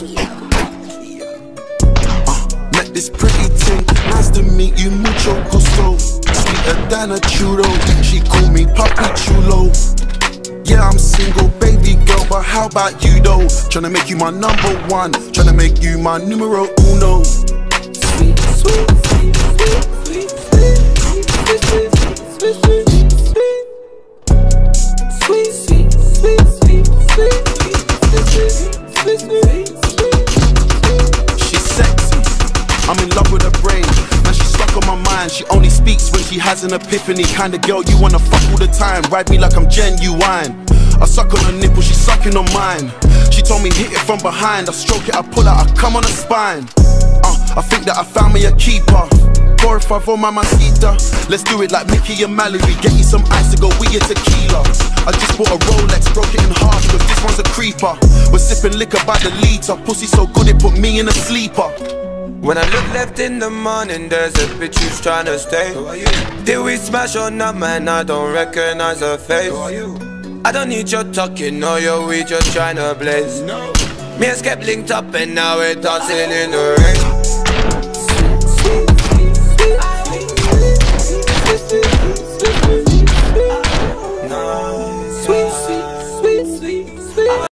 Uh, met this pretty thing, nice to meet you, mucho gusto. Sweeter than a churro, she call me Papi Chulo. Yeah, I'm single, baby girl, but how about you though? Tryna make you my number one, tryna make you my numero uno. I'm in love with her brain. Now she's stuck on my mind. She only speaks when she has an epiphany. Kind of girl you wanna fuck all the time. Ride me like I'm Ginuwine. I suck on her nipple, she's sucking on mine. She told me hit it from behind. I stroke it, I pull out, I come on her spine. Uh, I think that I found me a keeper. Four or five on my mosquito. Let's do it like Mickey and Mallory. Get you some ice to go with your tequila. I just bought a Rolex, broke it in half, cause this one's a creeper. We're sipping liquor by the liter. Pussy so good it put me in a sleeper. When I look left in the morning, there's a bitch who's trying to stay. Did we smash or not, man? I don't recognize her face. I don't need your talking, no, yo, we just trying to blaze. No. Me and Skep linked up and now we're dancing in the rain.